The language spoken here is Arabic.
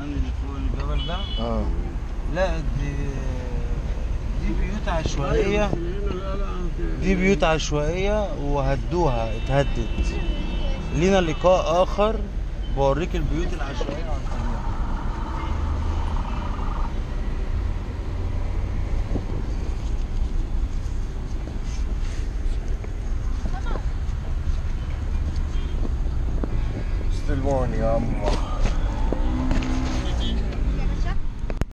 أنا اللي فوق الجبل ده؟ آه. لا دي دي بيوت عشوائية. دي بيوت عشوائية وهدوها اتهدت. لينا لقاء آخر بوريك البيوت العشوائية على الطريق ستيل يا عم